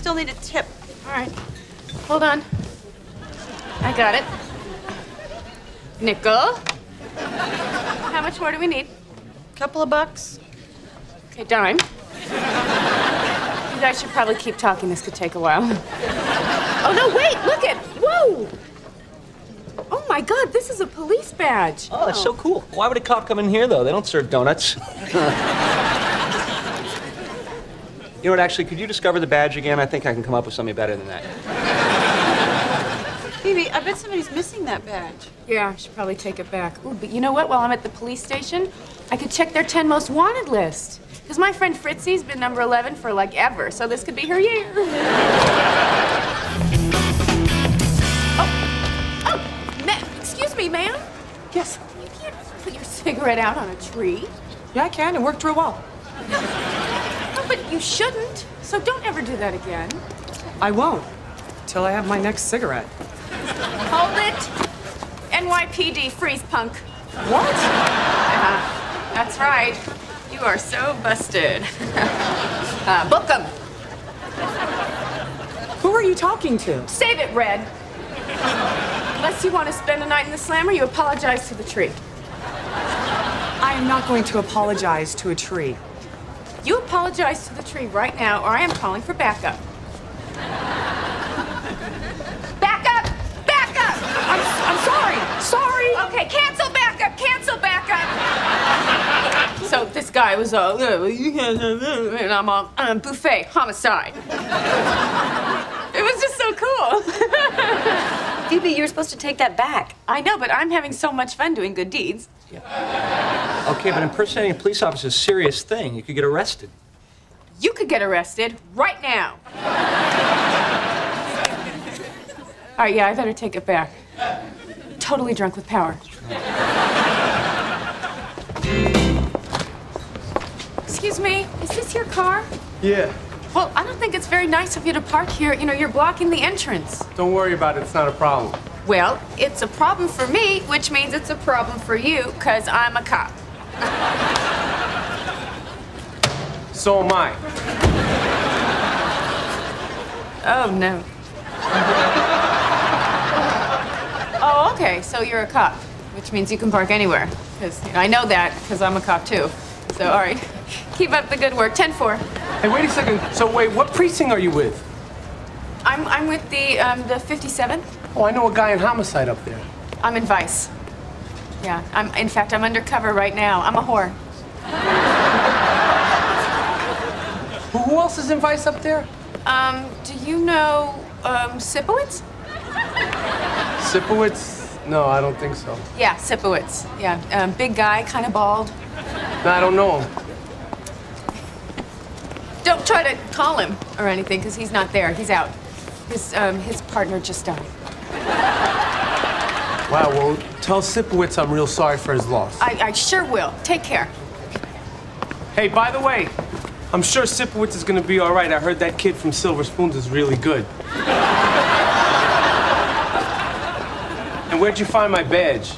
still need a tip. All right. Hold on. I got it. Nickel. How much more do we need? A couple of bucks. Okay, dime. You guys should probably keep talking. This could take a while. Oh, no, wait, look at. Whoa. Oh, my God, this is a police badge. Oh, that's so cool. Why would a cop come in here, though? They don't serve donuts. you know what, actually, could you discover the badge again? I think I can come up with something better than that. Phoebe, I bet somebody's missing that badge. Yeah, I should probably take it back. Ooh, but you know what? While I'm at the police station, I could check their 10 most wanted list. Because my friend Fritzy's been number 11 for like ever, so this could be her year. oh, oh, ma- excuse me, ma'am. Yes. You can't put your cigarette out on a tree. Yeah, I can. It worked real well. But you shouldn't. So don't ever do that again. I won't. Till I have my next cigarette. Hold it. NYPD, freeze punk. What? Uh, that's right. You are so busted. uh, book 'em. Who are you talking to? Save it, Red. Unless you want to spend the night in the slammer, you apologize to the tree. I am not going to apologize to a tree. You apologize to the tree right now, or I am calling for backup. Back up! Back up! I'm, I'm sorry. Sorry. Okay, cancel backup! Cancel backup! so this guy was all, "Uh, you can't have that," and I'm all, um, Buffay, homicide. it was just so cool. Phoebe, you were supposed to take that back. I know, but I'm having so much fun doing good deeds. Okay, but impersonating a police officer is a serious thing. You could get arrested. You could get arrested right now. All right, yeah, I better take it back. Totally drunk with power. Excuse me, is this your car? Yeah, Well, I don't think it's very nice of you to park here. You know, you're blocking the entrance. don't worry about it. It's not a problem. Well, it's a problem for me, which means it's a problem for you, because I'm a cop. So am I. Oh, no. oh, okay, so you're a cop, which means you can park anywhere. Because I know that, because I'm a cop too. So, all right, keep up the good work. 10 4. Hey, wait a second. So wait, what precinct are you with? I'm, I'm with the, um, the 57th. Oh, I know a guy in homicide up there. I'm in Vice. Yeah, I'm, in fact, I'm undercover right now. I'm a whore. Who, who else is in Vice up there? Um, do you know, um, Sipowicz? Sipowicz? No, I don't think so. Yeah, Sipowicz. Yeah, um, big guy, kind of bald. No, I don't know him. Don't try to call him or anything, because he's not there. He's out. His, um, his partner just died. Wow, well, tell Sipowicz I'm real sorry for his loss. I, I sure will. Take care. Hey, by the way, I'm sure Sipowicz is gonna be all right. I heard that kid from Silver Spoons is really good. and where'd you find my badge?